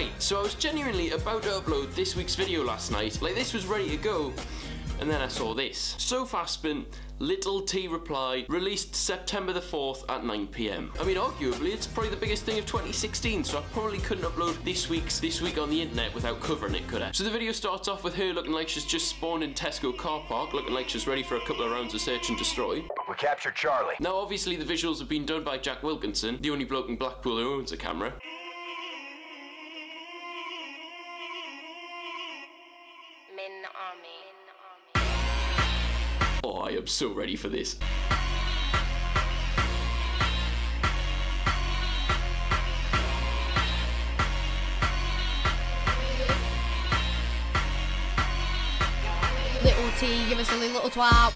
Right, so I was genuinely about to upload this week's video last night. Like, this was ready to go. And then I saw this. Soph Aspin, Little T Reply, released September the 4th at 9pm. I mean, arguably, it's probably the biggest thing of 2016, so I probably couldn't upload this week's This Week on the Internet without covering it, could I? So the video starts off with her looking like she's just spawned in Tesco car park, looking like she's ready for a couple of rounds of search and destroy. We captured Charlie. Now, obviously, the visuals have been done by Jack Wilkinson, the only bloke in Blackpool who owns a camera. Am so ready for this. Little T, you're a silly little twat.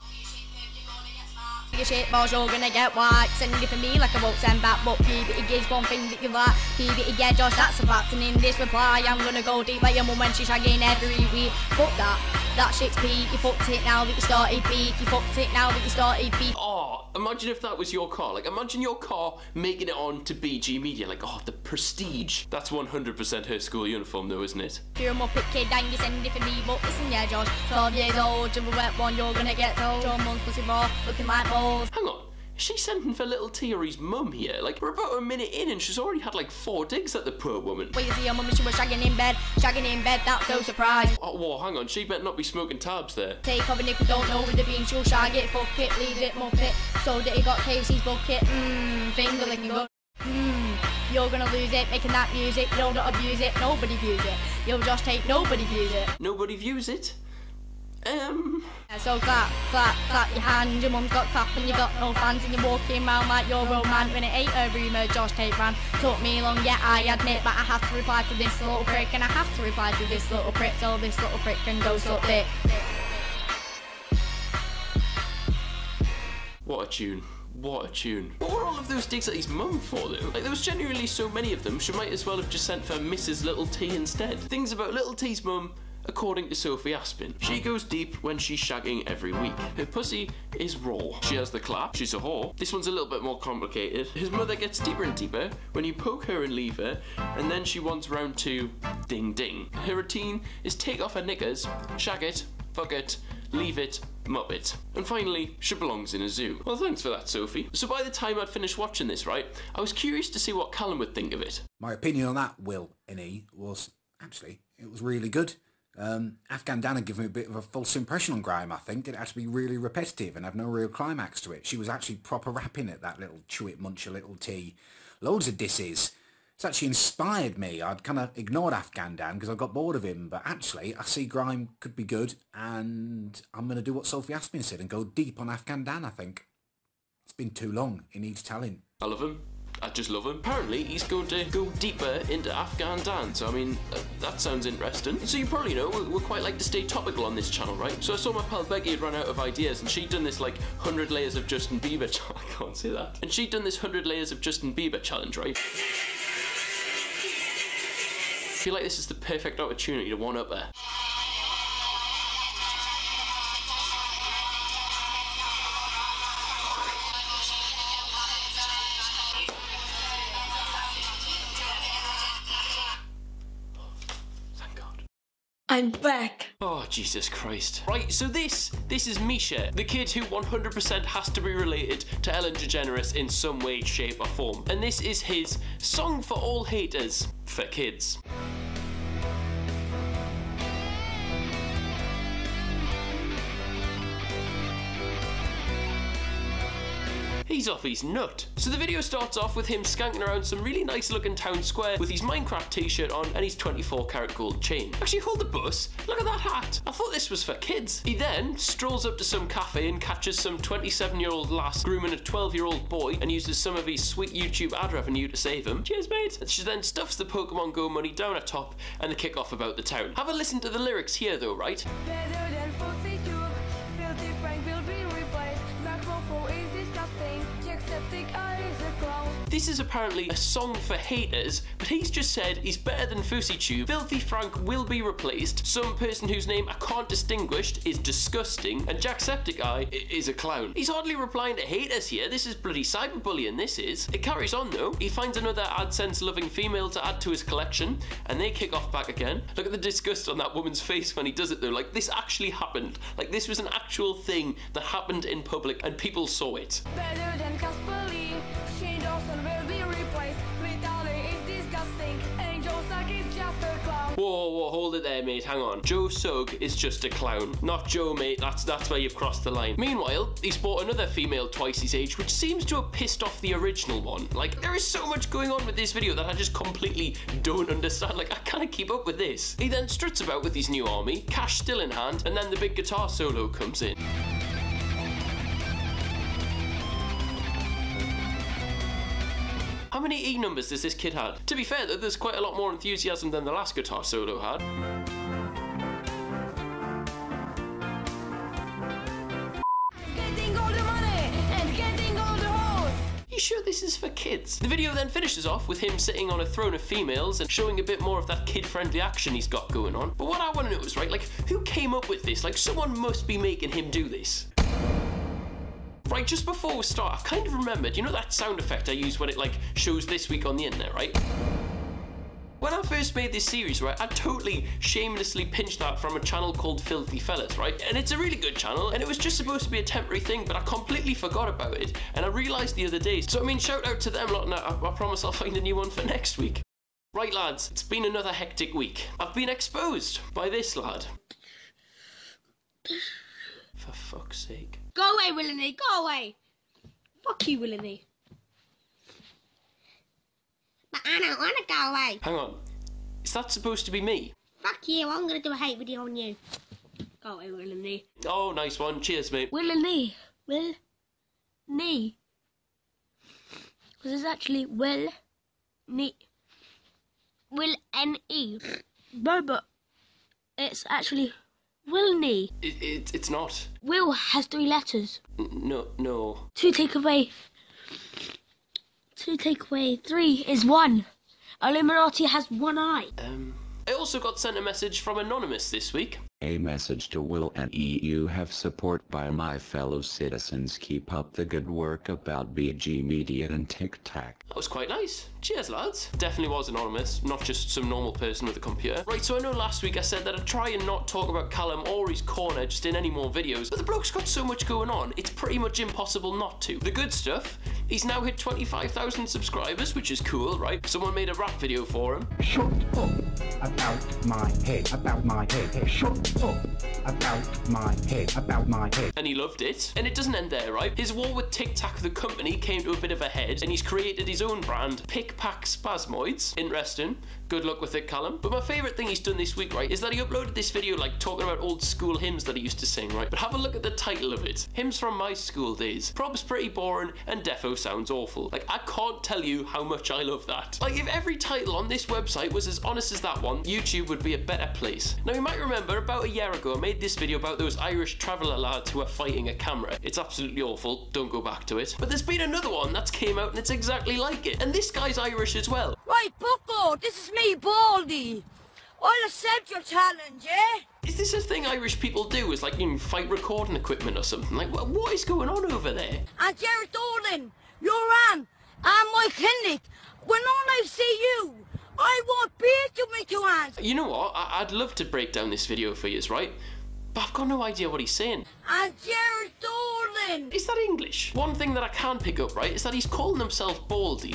Your shit balls, you're gonna get whacked. Send it for me like I won't send back, but PBT gives one thing that you like. PBT, yeah, Josh, that's a fact. And in this reply, I'm gonna go deep like your mum when she's shagging every week. Fuck that, that shit's peak. You fucked it now that you started peak. You fucked it now that you started peak. Oh, imagine if that was your car. Like, imagine your car making it on to BG Media. Like, oh, the prestige. That's 100% her school uniform, though, isn't it? You're a muppet kid and you send it for me, but listen, yeah, Josh. 12 years old, you're a wet one, you're gonna get told. Your mum's pussy raw, looking like balls. Hang on. Is she sending for little T or his mum here? Like, we're about a minute in and she's already had like four digs at the poor woman. Wait, you see your mum she was shagging in bed, shagging in bed, that's no surprise. Oh, whoa, hang on. She better not be smoking tabs there. Take off a nickel, don't know with the bean, she'll shag it, fuck it, leave it, muppet. So that he got Casey's bucket, mmm, finger licking good. Mmm, you're gonna lose it, making that music, you don't abuse it, nobody views it. You'll just take, nobody views it. Nobody views it. Um. So clap, clap, clap your hands, your mum's got clap and you got no fans and you're walking round like you're a man when it ain't a rumour, Josh Tate ran. Took me long, yeah, I admit, but I have to reply to this little prick and I have to reply to this little prick, so this little prick can go suck dick. What a tune. What a tune. What were all of those digs at his mum for, though? Like, there was genuinely so many of them, she might as well have just sent for Mrs. Little T instead. Things about Little T's mum, according to Sophie Aspin. She goes deep when she's shagging every week. Her pussy is raw. She has the clap, she's a whore. This one's a little bit more complicated. His mother gets deeper and deeper when you poke her and leave her, and then she wants round two, ding ding. Her routine is take off her knickers, shag it, fuck it, leave it, mop it. And finally, she belongs in a zoo. Well, thanks for that, Sophie. So by the time I'd finished watching this, right, I was curious to see what Callum would think of it. My opinion on that, Will and E, was actually it was really good. Um, Afghan Dan had given me a bit of a false impression on Grime, I think. It had to be really repetitive and have no real climax to it. She was actually proper rapping it, that little chew it, munch a little tea. Loads of disses. It's actually inspired me. I'd kind of ignored Afghan Dan because I got bored of him, but actually I see Grime could be good and I'm going to do what Sophie Aspin said and go deep on Afghan Dan, I think. It's been too long. He needs telling. I love him. I just love him. Apparently, he's going to go deeper into Afghan dance. So, I mean, uh, that sounds interesting. So, you probably know we- we're quite like to stay topical on this channel, right? So, I saw my pal Becky had run out of ideas and she'd done this like 100 layers of Justin Bieber. I can't say that. And she'd done this 100 layers of Justin Bieber challenge, right? I feel like this is the perfect opportunity to one up her. I'm back. Oh, Jesus Christ. Right, so this, this is Misha, the kid who 100% has to be related to Ellen DeGeneres in some way, shape or form. And this is his Song for All Haters for Kids. He's off his nut. So the video starts off with him skanking around some really nice looking town square with his Minecraft t-shirt on and his 24 karat gold chain. Actually, hold the bus. Look at that hat. I thought this was for kids. He then strolls up to some cafe and catches some 27 year old lass grooming a 12 year old boy and uses some of his sweet YouTube ad revenue to save him. Cheers, mate. And she then stuffs the Pokemon Go money down her top and they kick off about the town. Have a listen to the lyrics here though, right? This is apparently a song for haters, but he's just said he's better than FouseyTube. Filthy Frank will be replaced. Some person whose name I can't distinguish is disgusting, and Jacksepticeye is a clown. He's hardly replying to haters here. This is bloody cyberbullying. This is. It carries on though. He finds another AdSense-loving female to add to his collection, and they kick off back again. Look at the disgust on that woman's face when he does it though. Like this actually happened. Like this was an actual thing that happened in public, and people saw it. Better hold it there, mate. Hang on. Joe Sugg is just a clown. Not Joe, mate. That's that's where you've crossed the line. Meanwhile, he's bought another female twice his age, which seems to have pissed off the original one. Like, there is so much going on with this video that I just completely don't understand. Like, I can't keep up with this. He then struts about with his new army, cash still in hand, and then the big guitar solo comes in. How many E numbers does this kid have? To be fair though, there's quite a lot more enthusiasm than the last guitar solo had. You sure this is for kids? The video then finishes off with him sitting on a throne of females and showing a bit more of that kid-friendly action he's got going on. But what I want to know is, right, like, who came up with this? Like, someone must be making him do this. Right, just before we start, I kind of remembered, you know that sound effect I use when it, like, shows this week on the internet, right? When I first made this series, right, I totally shamelessly pinched that from a channel called Filthy Fellas, right? And it's a really good channel, and it was just supposed to be a temporary thing, but I completely forgot about it, and I realised the other day. So, I mean, shout out to them lot, and I, I promise I'll find a new one for next week. Right, lads, it's been another hectic week. I've been exposed by this lad. For fuck's sake. Go away, Willany, go away. Fuck you, Willany. But I don't want to go away. Hang on. Is that supposed to be me? Fuck you, I'm going to do a hate video on you. Go away, Willany. Oh, nice one. Cheers, mate. Will and Lee. Will. Knee. Because it's actually Will. Knee. Will N E. No, but it's actually Willney. It, it, it's not. Will has three letters. N- No, no. Two take away. Two take away. Three is one. Illuminati has one eye. Um, I also got sent a message from Anonymous this week. A message to Will and EU have support by my fellow citizens. Keep up the good work about BG Media and Tic Tac. That was quite nice. Cheers, lads. Definitely was anonymous, not just some normal person with a computer. Right, so I know last week I said that I'd try and not talk about Callum or his corner just in any more videos, but the bloke's got so much going on, it's pretty much impossible not to. The good stuff, he's now hit 25,000 subscribers, which is cool, right? Someone made a rap video for him. Shut up about my head, about my head. Shut up about my head, about my head. and he loved it. And it doesn't end there, right? His war with Tic Tac, the company, came to a bit of a head, and he's created his own brand, Pick Pack Spasmoids. Interesting. Good luck with it, Callum. But my favourite thing he's done this week, right, is that he uploaded this video, like, talking about old school hymns that he used to sing, right? But have a look at the title of it. Hymns from my school days. Prob's pretty boring, and defo sounds awful. Like, I can't tell you how much I love that. Like, if every title on this website was as honest as that one, YouTube would be a better place. Now, you might remember, about a year ago, I made this video about those Irish traveller lads who are fighting a camera. It's absolutely awful, don't go back to it. But there's been another one that's came out and it's exactly like it. And this guy's Irish as well. Right, Bucko, this is me, Baldy. I'll accept your challenge, eh? Is this a thing Irish people do? Is like, you know, fight recording equipment or something? Like, wha- what is going on over there? And Jared Dolan, your Ann, and my Kinnick. When all I see you, I want beer to make you hands. You know what? I- I'd love to break down this video for you, right? But I've got no idea what he's saying. And Jared Dolan. Is that English? One thing that I can pick up, right, is that he's calling himself Baldy.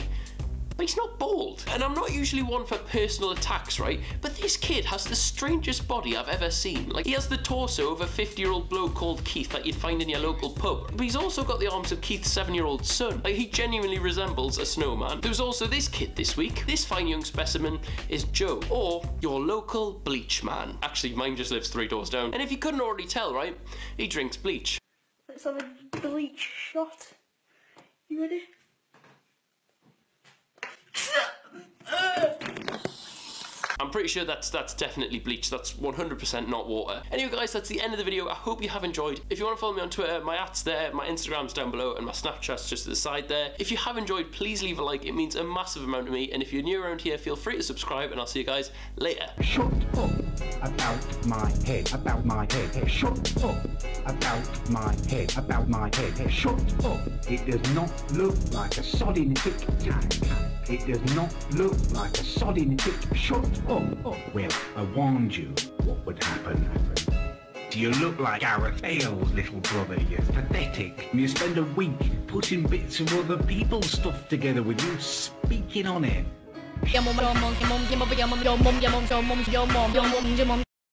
But he's not bald. And I'm not usually one for personal attacks, right? But this kid has the strangest body I've ever seen. Like, he has the torso of a 50 year old bloke called Keith that you'd find in your local pub. But he's also got the arms of Keith's 7 year old son. Like, he genuinely resembles a snowman. There was also this kid this week. This fine young specimen is Joe, or your local bleach man. Actually, mine just lives three doors down. And if you couldn't already tell, right, he drinks bleach. Let's have a bleach shot. You ready? I'm pretty sure that's that's definitely bleach. That's 100% not water. Anyway, guys, that's the end of the video. I hope you have enjoyed. If you want to follow me on Twitter, my at's there, my Instagram's down below, and my Snapchat's just to the side there. If you have enjoyed, please leave a like. It means a massive amount to me. And if you're new around here, feel free to subscribe, and I'll see you guys later. Shut up about my head, about my head. Shut up about my head, about my head. Shut up. It does not look like a sodding tic tac. It does not look like a sodding tic. Shut up. Well, I warned you what would happen. Do you look like Gareth Bale's little brother? You're pathetic. You spend a week putting bits of other people's stuff together with you speaking on it.